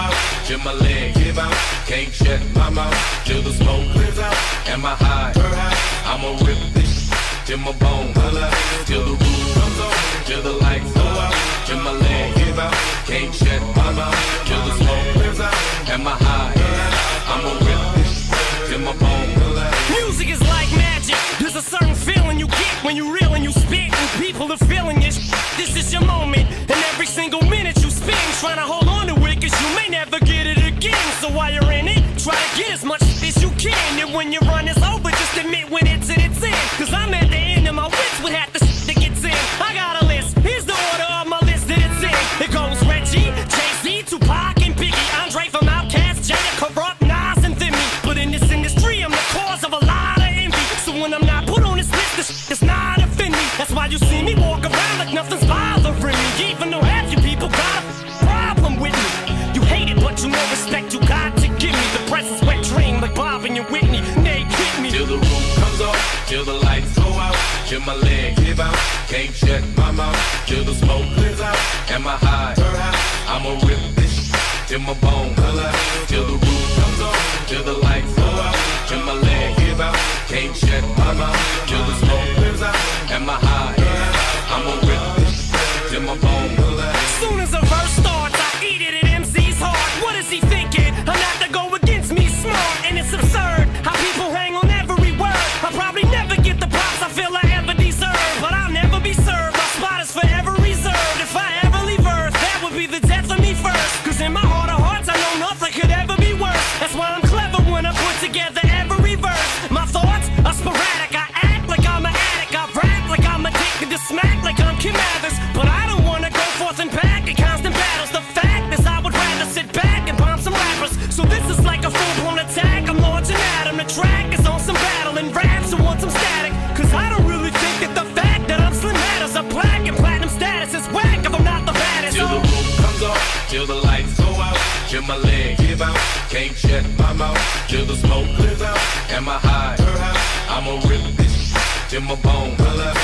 out, till my leg give out, can't shut my mouth, till the smoke clears out, and my high, I'ma rip this till my bone holla, till the roof comes off, till the lights go out, till my leg give out, can't shut my mouth, till the smoke clears out, and my high, I'ma rip this till my bone holla. Music is like magic. There's a certain feeling you get when you reel and you spit, and people are feeling it. This is your moment, and every single minute you spend trying to hold on to it, cause you may never get it again. So while you're in it, try to get as much as you can. And when your run is over, just admit when it's at its end. Cause and your Whitney. They kick me. Till the roof comes off, till the lights go out, till my leg give out, can't shut my mouth, till the smoke clears out, and my high, I'ma rip this till my bone holla, till the roof comes off, till the lights go out, till my leg give out, can't shut my mouth, out, till my leg give out, can't shut my mouth, till the smoke clears out, and my high, I'ma rip this till my bone till the